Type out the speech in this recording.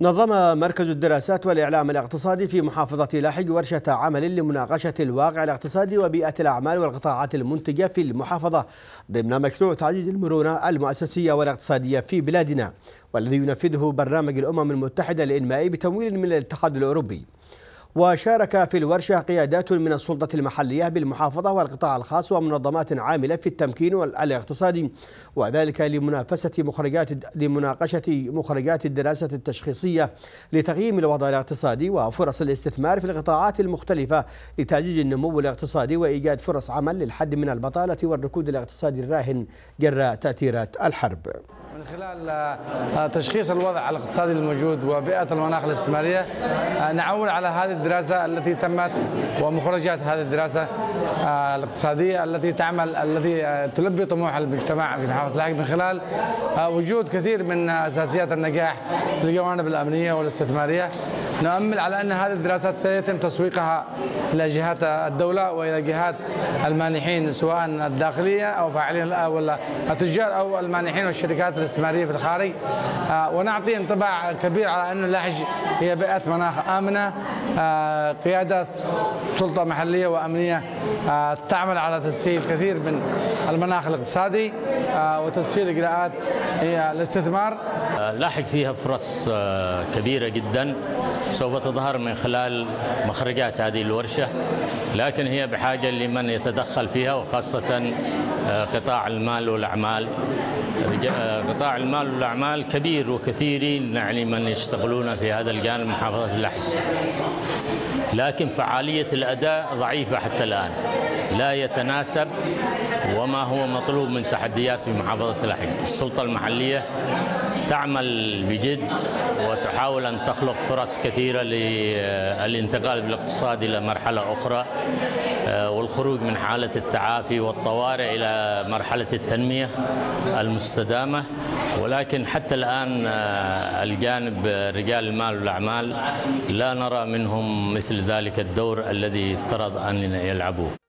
نظم مركز الدراسات والإعلام الاقتصادي في محافظة لاحق ورشة عمل لمناقشة الواقع الاقتصادي وبيئة الأعمال والقطاعات المنتجة في المحافظة ضمن مشروع تعزيز المرونة المؤسسية والاقتصادية في بلادنا والذي ينفذه برنامج الأمم المتحدة لإنماء بتمويل من الاتحاد الأوروبي. وشارك في الورشة قيادات من السلطة المحلية بالمحافظة والقطاع الخاص ومنظمات عاملة في التمكين الاقتصادي وذلك لمنافسة مخرجات لمناقشة مخرجات الدراسة التشخيصية لتقييم الوضع الاقتصادي وفرص الاستثمار في القطاعات المختلفة لتعزيز النمو الاقتصادي وإيجاد فرص عمل للحد من البطالة والركود الاقتصادي الراهن جراء تأثيرات الحرب. خلال آه، تشخيص الوضع الاقتصادي الموجود وبيئة المناخ الاستثمارية آه، نعول على هذه الدراسة التي تمت ومخرجات هذه الدراسة آه، الاقتصادية التي تعمل التي تلبي طموح المجتمع في محافظة العقل من خلال وجود كثير من أساسيات النجاح في الجوانب الأمنية والاستثمارية. نؤمل على أن هذه الدراسات سيتم تسويقها إلى جهات الدولة وإلى جهات المانحين سواء الداخلية أو فاعلين ولا التجار أو المانحين والشركات الاستثمارية. في الخارج. آه، ونعطي انطباع كبير على أن اللهج هي بيئة مناخ آمنة. آه، قيادة سلطة محلية وأمنية آه، تعمل على تسهيل كثير من المناخ الاقتصادي وتسهيل إجراءات الاستثمار. لاحق فيها فرص كبيرة جدا. سوف تظهر من خلال مخرجات هذه الورشة لكن هي بحاجة لمن يتدخل فيها وخاصة قطاع المال والأعمال. قطاع المال والأعمال كبير وكثيرين يعني من يشتغلون في هذا الجانب محافظة اللحم. لكن فعالية الأداء ضعيفة حتى الآن. لا يتناسب وما هو مطلوب من تحديات في محافظة اللحم. السلطة المحلية تعمل بجد وتحاول أن تخلق فرص كثيرة للانتقال بالاقتصاد إلى مرحلة أخرى آه، والخروج من حالة التعافي والطوارئ إلى مرحلة التنمية المستدامة. ولكن حتى الآن آه، الجانب رجال المال والأعمال لا نرى منهم مثل ذلك الدور الذي افترض أن يلعبوه.